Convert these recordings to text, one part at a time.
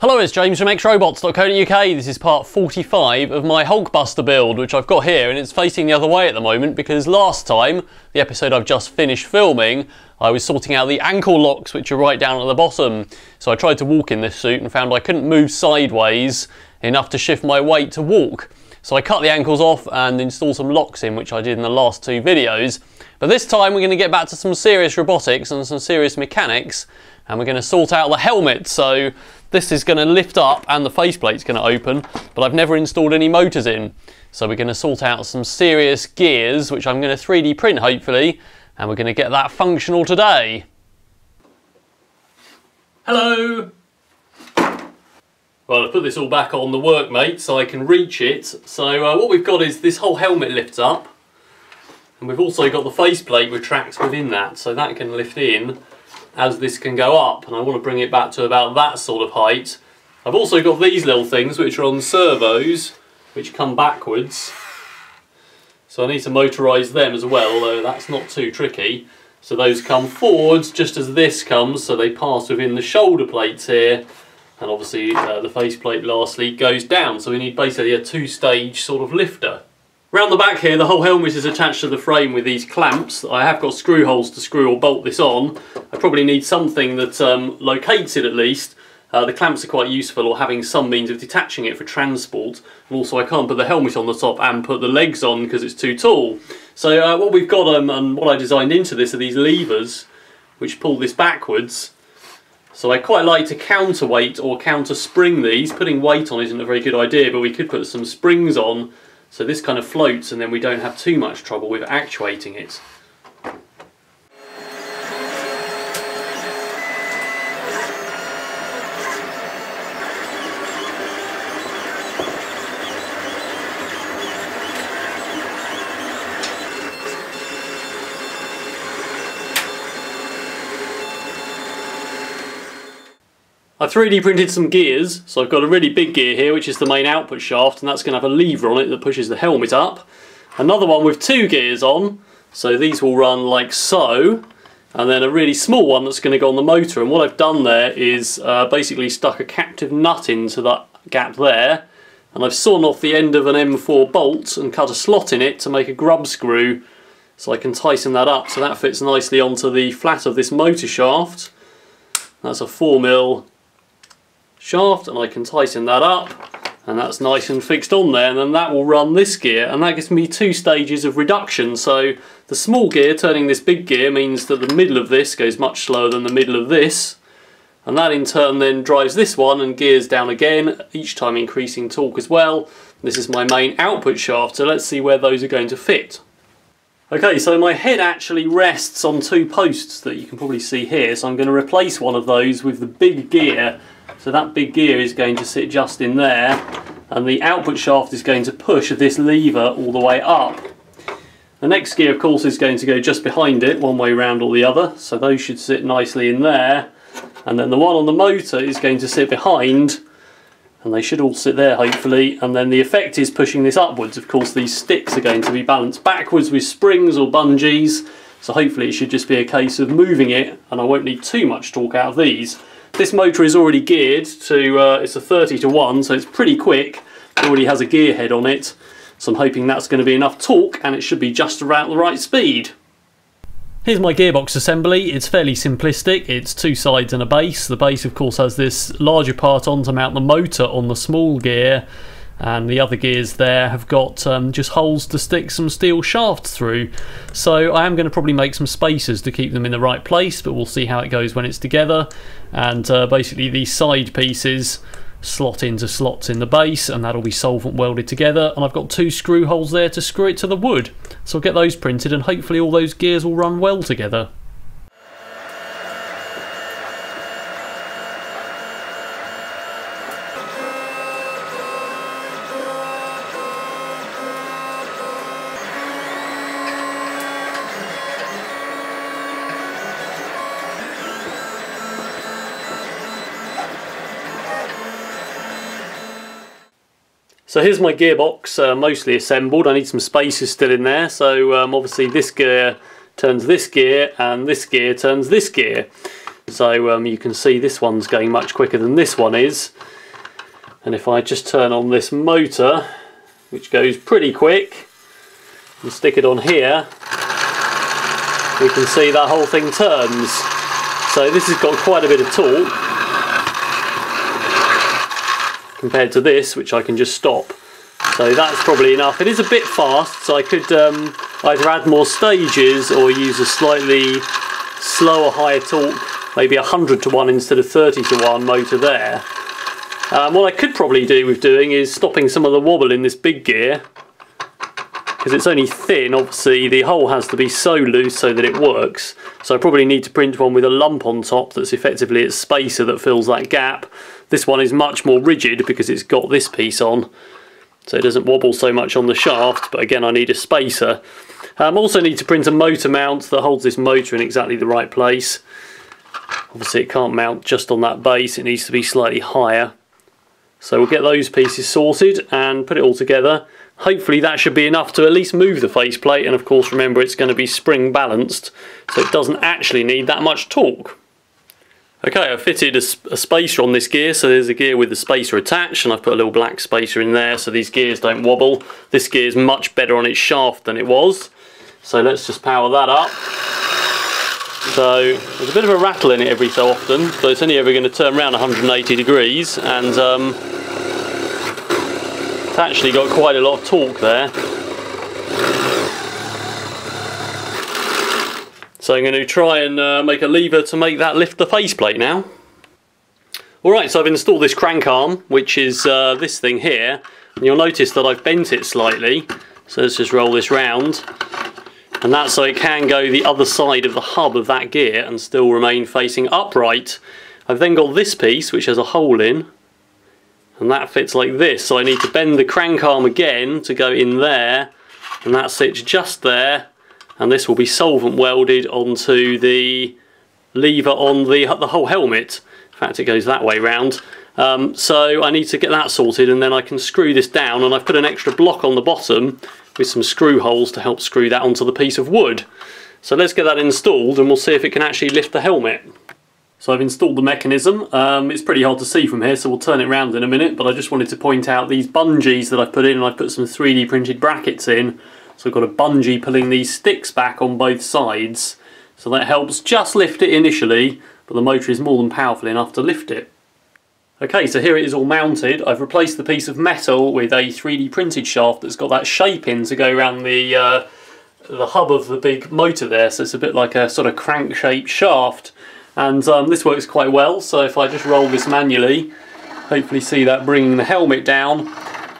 Hello, it's James from xrobots.co.uk. This is part 45 of my Hulkbuster build, which I've got here, and it's facing the other way at the moment because last time, the episode I've just finished filming, I was sorting out the ankle locks, which are right down at the bottom. So I tried to walk in this suit and found I couldn't move sideways enough to shift my weight to walk. So I cut the ankles off and installed some locks in, which I did in the last two videos. But this time we're going to get back to some serious robotics and some serious mechanics, and we're going to sort out the helmet. So this is going to lift up and the faceplate's going to open, but I've never installed any motors in. So we're going to sort out some serious gears, which I'm going to 3D print hopefully, and we're going to get that functional today. Hello! Well, I put this all back on the workmate so I can reach it. So uh, what we've got is this whole helmet lifts up, and we've also got the faceplate retracts within that, so that can lift in as this can go up and I want to bring it back to about that sort of height. I've also got these little things which are on servos which come backwards so I need to motorise them as well although that's not too tricky. So those come forwards just as this comes so they pass within the shoulder plates here and obviously uh, the faceplate lastly goes down so we need basically a two stage sort of lifter. Round the back here, the whole helmet is attached to the frame with these clamps. I have got screw holes to screw or bolt this on. I probably need something that um, locates it at least. Uh, the clamps are quite useful or having some means of detaching it for transport. And also I can't put the helmet on the top and put the legs on because it's too tall. So uh, what we've got um, and what I designed into this are these levers which pull this backwards. So I quite like to counterweight or counter spring these. Putting weight on isn't a very good idea but we could put some springs on so this kind of floats and then we don't have too much trouble with actuating it. 3D printed some gears, so I've got a really big gear here which is the main output shaft and that's going to have a lever on it that pushes the helmet up. Another one with two gears on, so these will run like so, and then a really small one that's going to go on the motor and what I've done there is uh, basically stuck a captive nut into that gap there and I've sawn off the end of an M4 bolt and cut a slot in it to make a grub screw so I can tighten that up so that fits nicely onto the flat of this motor shaft. That's a 4mm shaft and I can tighten that up and that's nice and fixed on there and then that will run this gear and that gives me two stages of reduction. So the small gear turning this big gear means that the middle of this goes much slower than the middle of this and that in turn then drives this one and gears down again each time increasing torque as well. This is my main output shaft so let's see where those are going to fit. Okay so my head actually rests on two posts that you can probably see here so I'm going to replace one of those with the big gear so that big gear is going to sit just in there and the output shaft is going to push this lever all the way up. The next gear of course is going to go just behind it, one way round or the other, so those should sit nicely in there. And then the one on the motor is going to sit behind, and they should all sit there hopefully, and then the effect is pushing this upwards. Of course these sticks are going to be balanced backwards with springs or bungees, so hopefully it should just be a case of moving it, and I won't need too much torque out of these. This motor is already geared to, uh, it's a 30 to 1, so it's pretty quick. It already has a gear head on it, so I'm hoping that's going to be enough torque and it should be just around the right speed. Here's my gearbox assembly. It's fairly simplistic. It's two sides and a base. The base of course has this larger part on to mount the motor on the small gear and the other gears there have got um, just holes to stick some steel shafts through. So I am going to probably make some spacers to keep them in the right place but we'll see how it goes when it's together. And uh, basically these side pieces slot into slots in the base and that'll be solvent welded together. And I've got two screw holes there to screw it to the wood. So I'll get those printed and hopefully all those gears will run well together. So here's my gearbox, uh, mostly assembled. I need some spaces still in there. So um, obviously this gear turns this gear and this gear turns this gear. So um, you can see this one's going much quicker than this one is. And if I just turn on this motor, which goes pretty quick, and stick it on here, we can see that whole thing turns. So this has got quite a bit of torque compared to this, which I can just stop. So that's probably enough. It is a bit fast, so I could um, either add more stages or use a slightly slower, higher torque, maybe 100 to 1 instead of 30 to 1 motor there. Um, what I could probably do with doing is stopping some of the wobble in this big gear because it's only thin obviously the hole has to be so loose so that it works so I probably need to print one with a lump on top that's effectively its spacer that fills that gap this one is much more rigid because it's got this piece on so it doesn't wobble so much on the shaft but again I need a spacer. I um, also need to print a motor mount that holds this motor in exactly the right place. Obviously it can't mount just on that base it needs to be slightly higher. So we'll get those pieces sorted and put it all together. Hopefully that should be enough to at least move the faceplate and of course remember it's going to be spring balanced so it doesn't actually need that much torque. Okay, I've fitted a, a, spacer on this gear, so there's a gear with the spacer attached, and I've put a little black spacer in there so these gears don't wobble. This gear is much better on its shaft than it was, so let's just power that up. So there's a bit of a rattle in it every so often, but it's only ever going to turn around 180 degrees, and um, it's actually got quite a lot of torque there. So I'm going to try and uh, make a lever to make that lift the faceplate now. Alright, so I've installed this crank arm, which is uh, this thing here. And you'll notice that I've bent it slightly. So let's just roll this round. And that's so it can go the other side of the hub of that gear and still remain facing upright. I've then got this piece, which has a hole in, and that fits like this so I need to bend the crank arm again to go in there and that sits just there and this will be solvent welded onto the lever on the, the whole helmet in fact it goes that way round um, so I need to get that sorted and then I can screw this down and I've put an extra block on the bottom with some screw holes to help screw that onto the piece of wood so let's get that installed and we'll see if it can actually lift the helmet so I've installed the mechanism. Um, it's pretty hard to see from here, so we'll turn it around in a minute, but I just wanted to point out these bungees that I've put in, and I've put some 3D printed brackets in. So I've got a bungee pulling these sticks back on both sides. So that helps just lift it initially, but the motor is more than powerful enough to lift it. Okay, so here it is all mounted. I've replaced the piece of metal with a 3D printed shaft that's got that shape in to go around the, uh, the hub of the big motor there, so it's a bit like a sort of crank-shaped shaft and um, this works quite well so if I just roll this manually hopefully see that bringing the helmet down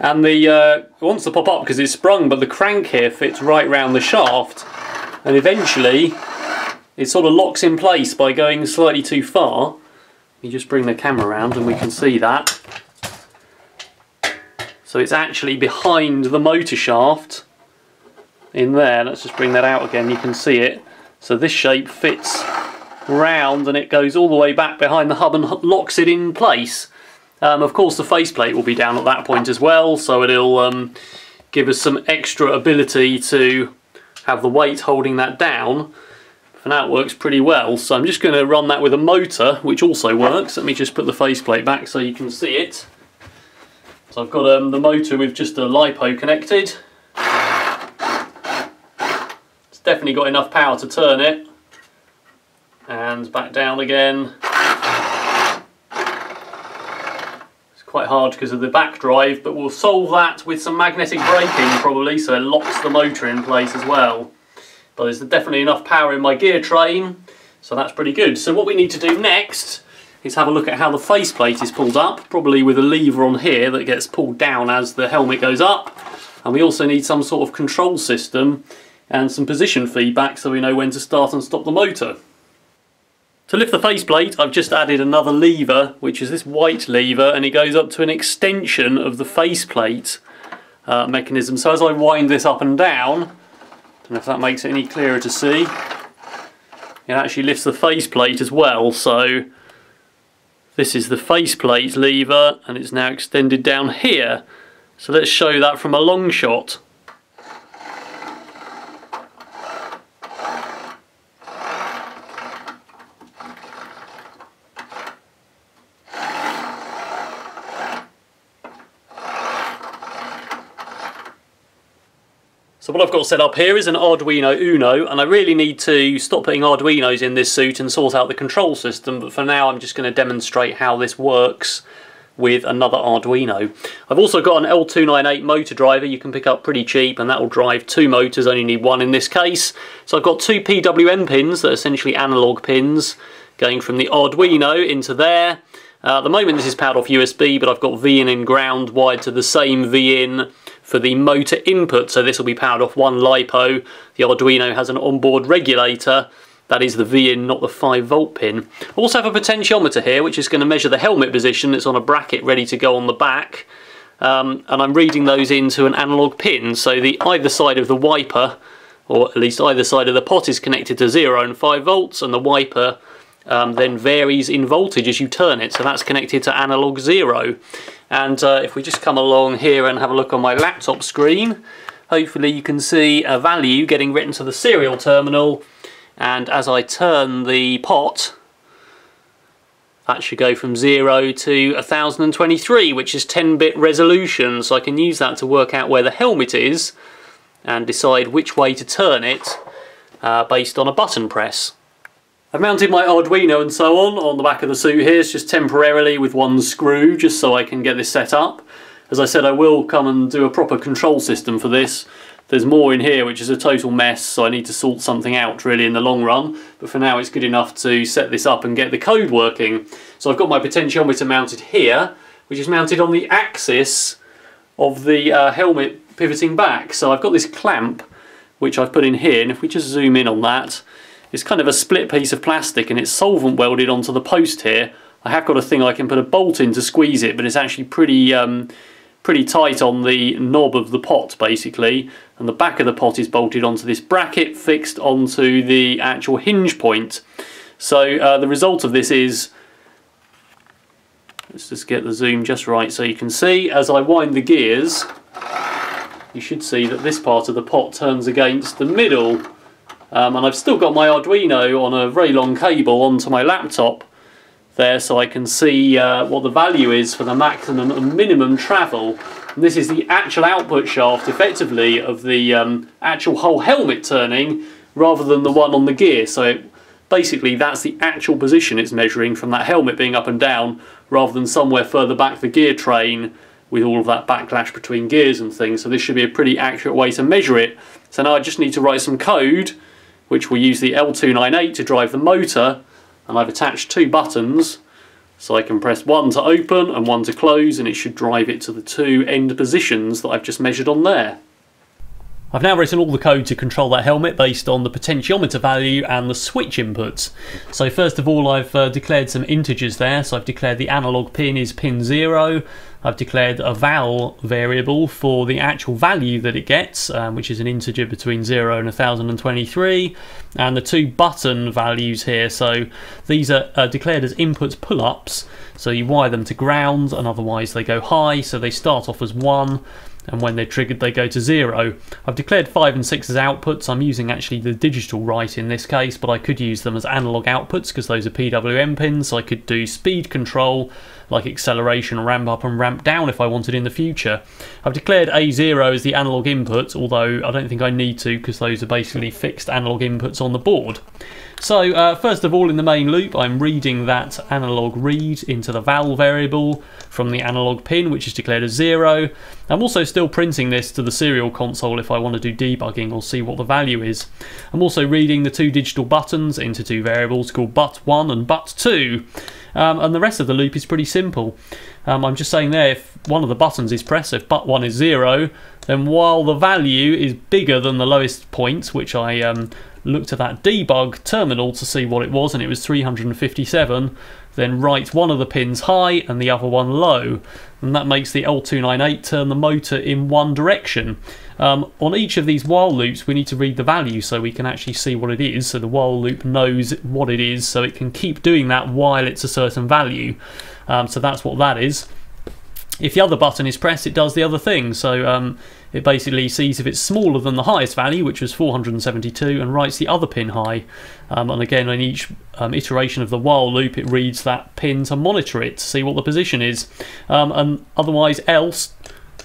and the uh, it wants to pop up because it's sprung but the crank here fits right round the shaft. And eventually it sort of locks in place by going slightly too far. You just bring the camera around and we can see that. So it's actually behind the motor shaft in there. Let's just bring that out again. You can see it. So this shape fits round and it goes all the way back behind the hub and locks it in place. Um, of course the faceplate will be down at that point as well so it'll um, give us some extra ability to have the weight holding that down. Now it works pretty well so I'm just going to run that with a motor which also works. Let me just put the faceplate back so you can see it. So I've got um, the motor with just a LiPo connected. It's definitely got enough power to turn it and back down again. Quite hard because of the back drive, but we'll solve that with some magnetic braking probably, so it locks the motor in place as well. But there's definitely enough power in my gear train, so that's pretty good. So what we need to do next is have a look at how the faceplate is pulled up, probably with a lever on here that gets pulled down as the helmet goes up. And we also need some sort of control system and some position feedback so we know when to start and stop the motor. To lift the faceplate, I've just added another lever, which is this white lever, and it goes up to an extension of the faceplate uh, mechanism. So as I wind this up and down, don't know if that makes it any clearer to see, it actually lifts the faceplate as well. So this is the faceplate lever, and it's now extended down here. So let's show that from a long shot. So what I've got set up here is an Arduino Uno and I really need to stop putting Arduinos in this suit and sort out the control system but for now I'm just going to demonstrate how this works with another Arduino. I've also got an L298 motor driver you can pick up pretty cheap and that will drive two motors, only need one in this case. So I've got two PWM pins that are essentially analog pins going from the Arduino into there. Uh, at the moment this is powered off USB but I've got V-in and ground wired to the same V-in for the motor input, so this will be powered off one LiPo. The Arduino has an onboard regulator, that is the V-in, not the 5 volt pin. Also have a potentiometer here, which is going to measure the helmet position. It's on a bracket ready to go on the back. Um, and I'm reading those into an analog pin, so the either side of the wiper, or at least either side of the pot is connected to 0 and 5 volts, and the wiper um, then varies in voltage as you turn it, so that's connected to analog 0. And uh, if we just come along here and have a look on my laptop screen, hopefully you can see a value getting written to the serial terminal. And as I turn the pot, that should go from 0 to 1023, which is 10-bit resolution. So I can use that to work out where the helmet is and decide which way to turn it uh, based on a button press. I've mounted my Arduino and so on on the back of the suit here, it's just temporarily with one screw just so I can get this set up. As I said I will come and do a proper control system for this. There's more in here which is a total mess so I need to sort something out really in the long run but for now it's good enough to set this up and get the code working. So I've got my potentiometer mounted here which is mounted on the axis of the uh, helmet pivoting back. So I've got this clamp which I've put in here and if we just zoom in on that it's kind of a split piece of plastic and it's solvent welded onto the post here. I have got a thing I can put a bolt in to squeeze it, but it's actually pretty um, pretty tight on the knob of the pot basically. And the back of the pot is bolted onto this bracket fixed onto the actual hinge point. So uh, the result of this is, let's just get the zoom just right so you can see, as I wind the gears, you should see that this part of the pot turns against the middle um, and I've still got my Arduino on a very long cable onto my laptop there so I can see uh, what the value is for the maximum and minimum travel. And this is the actual output shaft effectively of the um, actual whole helmet turning rather than the one on the gear. So it, basically that's the actual position it's measuring from that helmet being up and down rather than somewhere further back the gear train with all of that backlash between gears and things. So this should be a pretty accurate way to measure it. So now I just need to write some code which will use the L298 to drive the motor and I've attached two buttons so I can press one to open and one to close and it should drive it to the two end positions that I've just measured on there. I've now written all the code to control that helmet based on the potentiometer value and the switch inputs. So first of all I've uh, declared some integers there, so I've declared the analog pin is pin 0, I've declared a val variable for the actual value that it gets, um, which is an integer between 0 and 1023, and the two button values here, so these are uh, declared as inputs pull-ups, so you wire them to ground and otherwise they go high, so they start off as 1, and when they're triggered they go to zero. I've declared 5 and 6 as outputs, I'm using actually the digital write in this case, but I could use them as analog outputs because those are PWM pins, so I could do speed control, like acceleration, ramp up and ramp down if I wanted in the future. I've declared A0 as the analog input, although I don't think I need to because those are basically fixed analog inputs on the board. So uh, first of all in the main loop I'm reading that analog read into the val variable from the analog pin which is declared as 0. I'm also still printing this to the serial console if I want to do debugging or see what the value is. I'm also reading the two digital buttons into two variables called but1 and but2 um, and the rest of the loop is pretty simple. Um, I'm just saying there if one of the buttons is pressed, if but1 is 0 then while the value is bigger than the lowest point which I um, looked at that debug terminal to see what it was and it was 357 then write one of the pins high and the other one low and that makes the L298 turn the motor in one direction. Um, on each of these while loops we need to read the value so we can actually see what it is so the while loop knows what it is so it can keep doing that while it's a certain value. Um, so that's what that is. If the other button is pressed, it does the other thing. So um, it basically sees if it's smaller than the highest value, which was 472, and writes the other pin high. Um, and again, in each um, iteration of the while loop, it reads that pin to monitor it to see what the position is. Um, and otherwise, else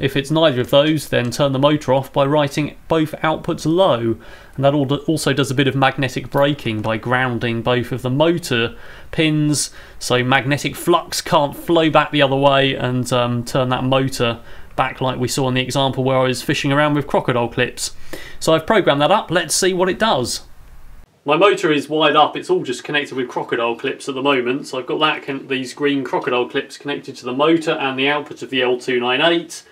If it's neither of those, then turn the motor off by writing both outputs low. And that also does a bit of magnetic braking by grounding both of the motor pins so magnetic flux can't flow back the other way and um, turn that motor back like we saw in the example where I was fishing around with crocodile clips. So I've programmed that up, let's see what it does. My motor is wired up, it's all just connected with crocodile clips at the moment, so I've got that these green crocodile clips connected to the motor and the output of the L298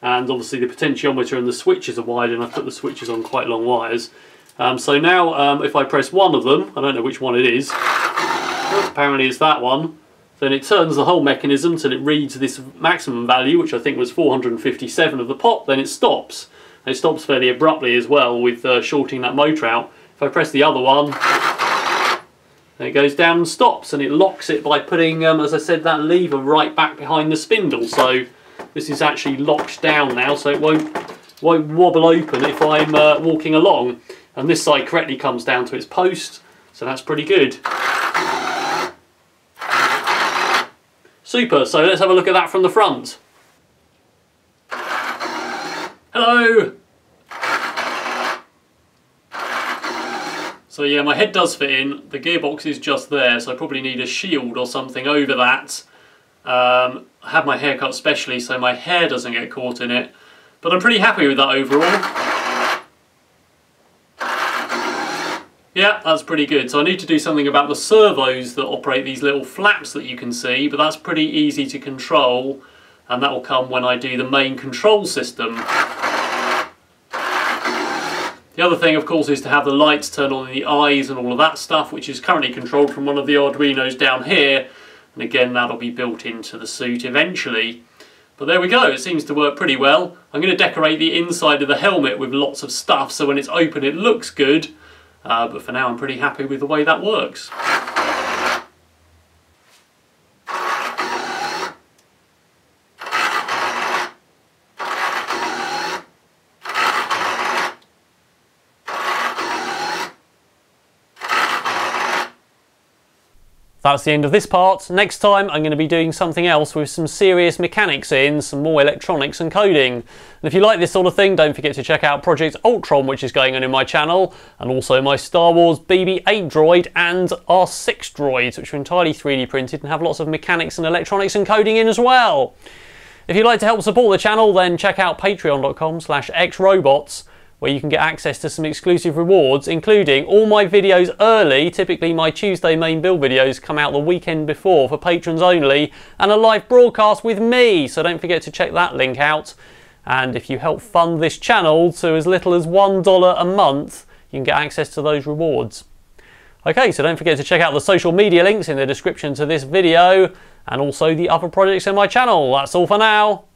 and obviously the potentiometer and the switches are wired and I've put the switches on quite long wires. Um, so now um, if I press one of them, I don't know which one it is, apparently it's that one, then it turns the whole mechanism till it reads this maximum value, which I think was 457 of the pop, then it stops. And it stops fairly abruptly as well with uh, shorting that motor out. If I press the other one, then it goes down and stops and it locks it by putting, um, as I said, that lever right back behind the spindle. So this is actually locked down now so it won't, won't wobble open if I'm uh, walking along. And this side correctly comes down to its post, so that's pretty good. Super, so let's have a look at that from the front. Hello! So yeah, my head does fit in, the gearbox is just there, so I probably need a shield or something over that. Um, I had my hair cut specially so my hair doesn't get caught in it, but I'm pretty happy with that overall. Yeah, that's pretty good. So I need to do something about the servos that operate these little flaps that you can see, but that's pretty easy to control, and that will come when I do the main control system. The other thing, of course, is to have the lights turn on in the eyes and all of that stuff, which is currently controlled from one of the Arduinos down here. And again, that'll be built into the suit eventually. But there we go, it seems to work pretty well. I'm going to decorate the inside of the helmet with lots of stuff, so when it's open it looks good. Uh, but for now, I'm pretty happy with the way that works. That's the end of this part. Next time I'm going to be doing something else with some serious mechanics in, some more electronics and coding. And if you like this sort of thing, don't forget to check out Project Ultron, which is going on in my channel, and also my Star Wars BB-8 droid and R6 droids, which are entirely 3D printed and have lots of mechanics and electronics and coding in as well. If you'd like to help support the channel, then check out patreon.com slash xrobots where you can get access to some exclusive rewards, including all my videos early. Typically, my Tuesday main build videos come out the weekend before for patrons only, and a live broadcast with me. So don't forget to check that link out. And if you help fund this channel to as little as $1 a month, you can get access to those rewards. Okay, so don't forget to check out the social media links in the description to this video and also the other projects in my channel. That's all for now.